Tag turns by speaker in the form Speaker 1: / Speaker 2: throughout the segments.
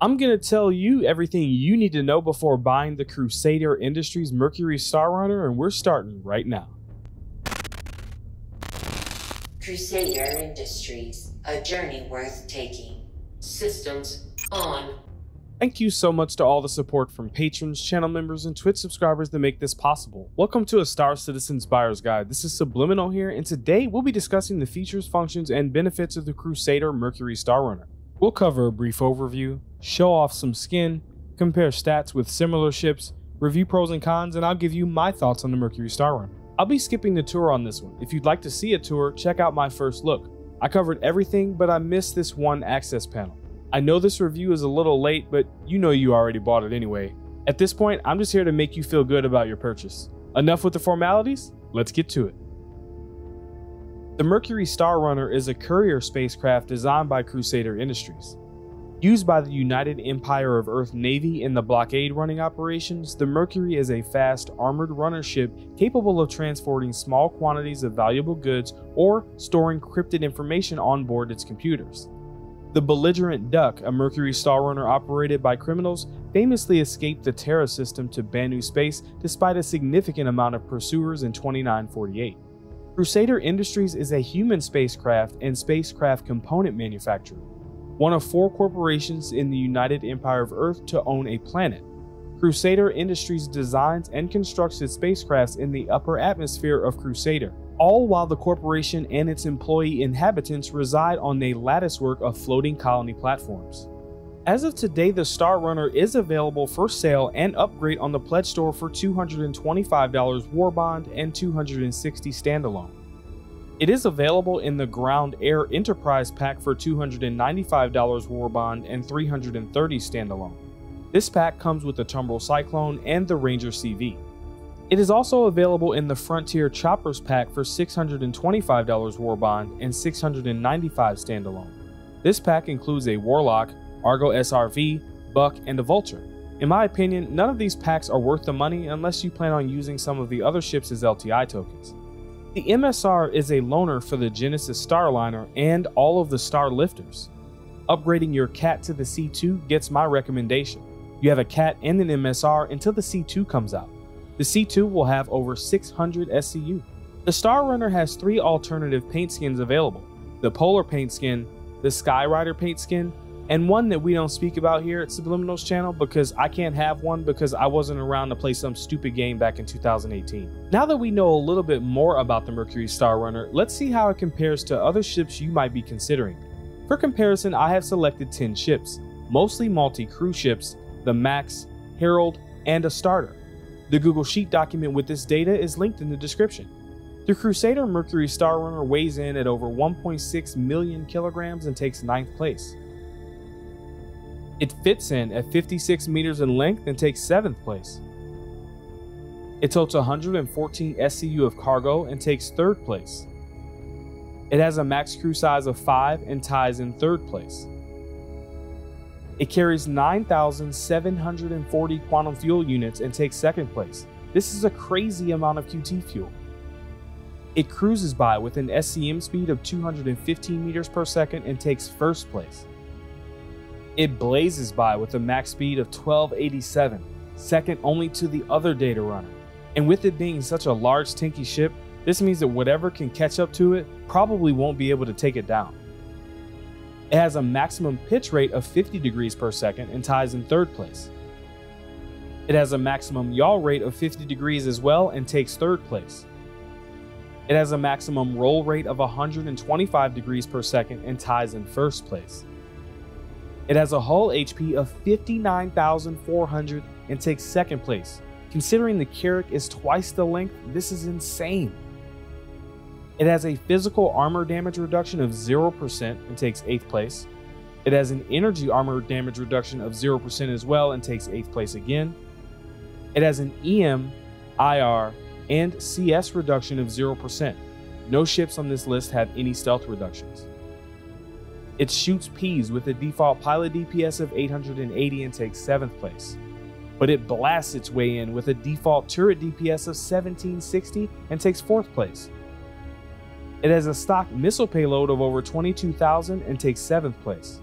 Speaker 1: I'm going to tell you everything you need to know before buying the Crusader Industries Mercury Star Runner, and we're starting right now.
Speaker 2: Crusader Industries, a journey worth taking. Systems on.
Speaker 1: Thank you so much to all the support from patrons, channel members, and Twitch subscribers that make this possible. Welcome to a Star Citizen's Buyer's Guide. This is Subliminal here, and today we'll be discussing the features, functions, and benefits of the Crusader Mercury Star Runner. We'll cover a brief overview, show off some skin, compare stats with similar ships, review pros and cons, and I'll give you my thoughts on the Mercury Star Runner. I'll be skipping the tour on this one. If you'd like to see a tour, check out my first look. I covered everything, but I missed this one access panel. I know this review is a little late, but you know you already bought it anyway. At this point, I'm just here to make you feel good about your purchase. Enough with the formalities, let's get to it. The Mercury Star Runner is a courier spacecraft designed by Crusader Industries. Used by the United Empire of Earth Navy in the blockade running operations, the Mercury is a fast, armored runner ship capable of transporting small quantities of valuable goods or storing encrypted information on board its computers. The belligerent Duck, a Mercury Star Runner operated by criminals, famously escaped the Terra system to Banu space despite a significant amount of pursuers in 2948. Crusader Industries is a human spacecraft and spacecraft component manufacturer, one of four corporations in the United Empire of Earth to own a planet. Crusader Industries designs and constructs its spacecrafts in the upper atmosphere of Crusader, all while the corporation and its employee inhabitants reside on a latticework of floating colony platforms. As of today, the Star Runner is available for sale and upgrade on the Pledge Store for $225 War Bond and $260 standalone. It is available in the Ground Air Enterprise Pack for $295 War Bond and $330 standalone. This pack comes with the Tumbril Cyclone and the Ranger CV. It is also available in the Frontier Choppers Pack for $625 War Bond and $695 standalone. This pack includes a Warlock, Argo SRV, Buck, and the Vulture. In my opinion, none of these packs are worth the money unless you plan on using some of the other ships as LTI tokens. The MSR is a loaner for the Genesis Starliner and all of the Starlifters. Upgrading your CAT to the C2 gets my recommendation. You have a CAT and an MSR until the C2 comes out. The C2 will have over 600 SCU. The Star Runner has three alternative paint skins available the Polar paint skin, the Skyrider paint skin, and one that we don't speak about here at Subliminal's channel because I can't have one because I wasn't around to play some stupid game back in 2018. Now that we know a little bit more about the Mercury Star Runner, let's see how it compares to other ships you might be considering. For comparison, I have selected 10 ships, mostly multi-crew ships, the Max, Herald, and a starter. The Google Sheet document with this data is linked in the description. The Crusader Mercury Star Runner weighs in at over 1.6 million kilograms and takes 9th place. It fits in at 56 meters in length and takes 7th place. It totes 114 SCU of cargo and takes 3rd place. It has a max crew size of 5 and ties in 3rd place. It carries 9,740 quantum fuel units and takes 2nd place. This is a crazy amount of QT fuel. It cruises by with an SCM speed of 215 meters per second and takes 1st place. It blazes by with a max speed of 1287, second only to the other data runner. And with it being such a large tanky ship, this means that whatever can catch up to it probably won't be able to take it down. It has a maximum pitch rate of 50 degrees per second and ties in third place. It has a maximum yaw rate of 50 degrees as well and takes third place. It has a maximum roll rate of 125 degrees per second and ties in first place. It has a hull HP of 59,400 and takes second place. Considering the Carrack is twice the length, this is insane. It has a physical armor damage reduction of 0% and takes 8th place. It has an energy armor damage reduction of 0% as well and takes 8th place again. It has an EM, IR, and CS reduction of 0%. No ships on this list have any stealth reductions. It shoots peas with a default pilot DPS of 880 and takes 7th place. But it blasts its way in with a default turret DPS of 1760 and takes 4th place. It has a stock missile payload of over 22,000 and takes 7th place.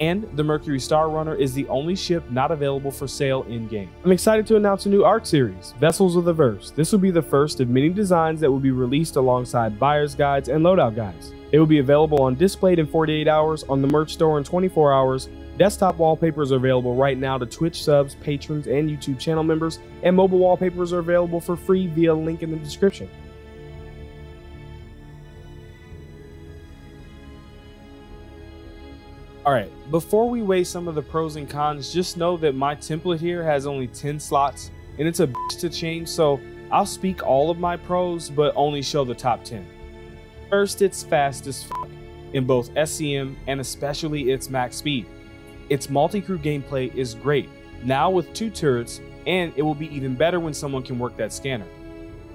Speaker 1: And the Mercury Star Runner is the only ship not available for sale in game. I'm excited to announce a new art series, Vessels of the Verse. This will be the first of many designs that will be released alongside buyer's guides and loadout guides. It will be available on Displate in 48 hours, on the merch store in 24 hours. Desktop wallpapers are available right now to Twitch subs, patrons, and YouTube channel members, and mobile wallpapers are available for free via link in the description. Alright, before we weigh some of the pros and cons, just know that my template here has only 10 slots and it's a bitch to change, so I'll speak all of my pros but only show the top 10. First, it's fast as fuck in both SCM and especially its max speed. Its multi-crew gameplay is great, now with two turrets, and it will be even better when someone can work that scanner.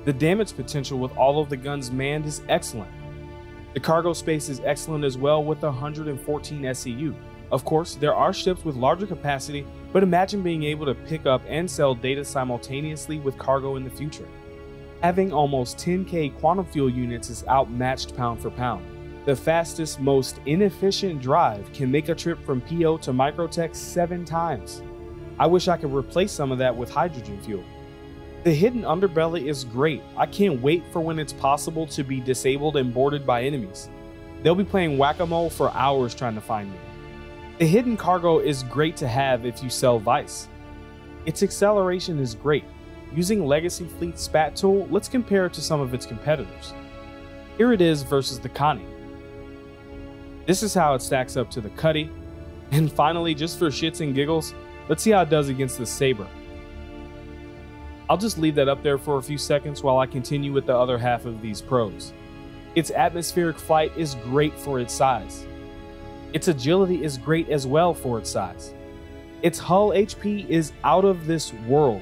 Speaker 1: The damage potential with all of the guns manned is excellent, the cargo space is excellent as well with 114 SCU. Of course, there are ships with larger capacity, but imagine being able to pick up and sell data simultaneously with cargo in the future. Having almost 10k quantum fuel units is outmatched pound for pound. The fastest, most inefficient drive can make a trip from PO to Microtech seven times. I wish I could replace some of that with hydrogen fuel. The hidden underbelly is great. I can't wait for when it's possible to be disabled and boarded by enemies. They'll be playing whack-a-mole for hours trying to find me. The hidden cargo is great to have if you sell Vice. Its acceleration is great. Using Legacy Fleet Spat Tool, let's compare it to some of its competitors. Here it is versus the Connie. This is how it stacks up to the Cutty. And finally, just for shits and giggles, let's see how it does against the Sabre. I'll just leave that up there for a few seconds while I continue with the other half of these pros. Its atmospheric flight is great for its size. Its agility is great as well for its size. Its hull HP is out of this world.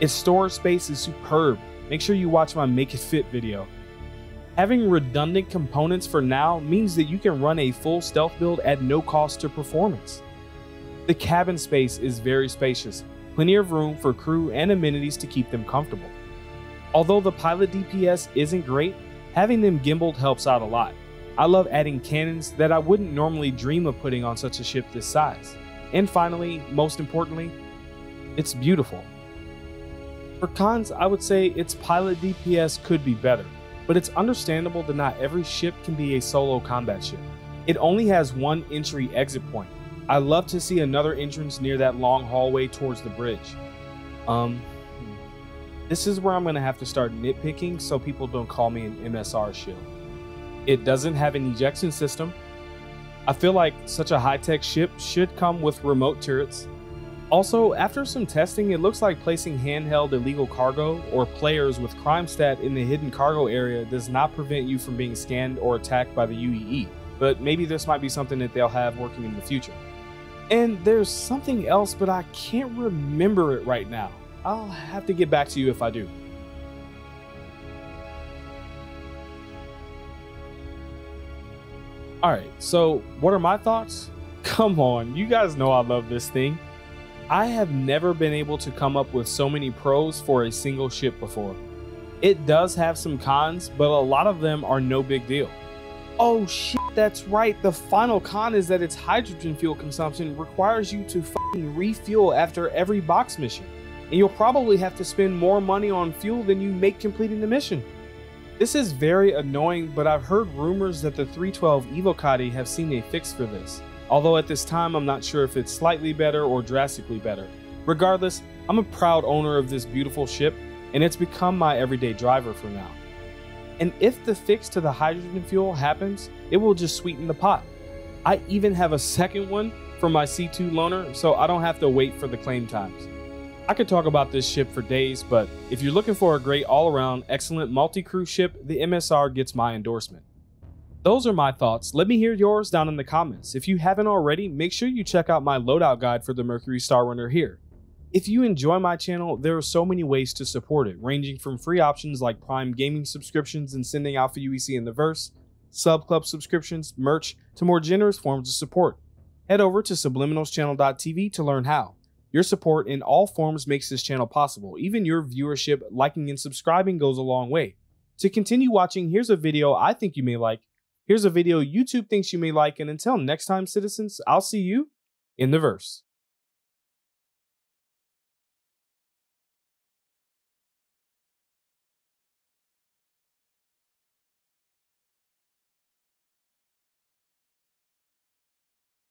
Speaker 1: Its storage space is superb. Make sure you watch my Make It Fit video. Having redundant components for now means that you can run a full stealth build at no cost to performance. The cabin space is very spacious, plenty of room for crew and amenities to keep them comfortable. Although the pilot DPS isn't great, having them gimbaled helps out a lot. I love adding cannons that I wouldn't normally dream of putting on such a ship this size. And finally, most importantly, it's beautiful. For cons, I would say its pilot DPS could be better, but it's understandable that not every ship can be a solo combat ship. It only has one entry exit point, I love to see another entrance near that long hallway towards the bridge. Um, this is where I'm going to have to start nitpicking so people don't call me an MSR shill. It doesn't have an ejection system. I feel like such a high-tech ship should come with remote turrets. Also, after some testing, it looks like placing handheld illegal cargo or players with crime stat in the hidden cargo area does not prevent you from being scanned or attacked by the UEE, but maybe this might be something that they'll have working in the future. And there's something else, but I can't remember it right now. I'll have to get back to you if I do. Alright, so what are my thoughts? Come on, you guys know I love this thing. I have never been able to come up with so many pros for a single ship before. It does have some cons, but a lot of them are no big deal. Oh shit, that's right. The final con is that its hydrogen fuel consumption requires you to refuel after every box mission. And you'll probably have to spend more money on fuel than you make completing the mission. This is very annoying, but I've heard rumors that the 312 Evocati have seen a fix for this. Although at this time I'm not sure if it's slightly better or drastically better. Regardless, I'm a proud owner of this beautiful ship, and it's become my everyday driver for now. And if the fix to the hydrogen fuel happens, it will just sweeten the pot. I even have a second one for my C2 loaner, so I don't have to wait for the claim times. I could talk about this ship for days, but if you're looking for a great all around, excellent multi crew ship, the MSR gets my endorsement. Those are my thoughts. Let me hear yours down in the comments. If you haven't already, make sure you check out my loadout guide for the Mercury Star Runner here. If you enjoy my channel, there are so many ways to support it, ranging from free options like Prime Gaming subscriptions and sending Alpha UEC in the verse, sub club subscriptions, merch, to more generous forms of support. Head over to subliminalschannel.tv to learn how. Your support in all forms makes this channel possible. Even your viewership, liking, and subscribing goes a long way. To continue watching, here's a video I think you may like. Here's a video YouTube thinks you may like, and until next time, citizens, I'll see you in the verse.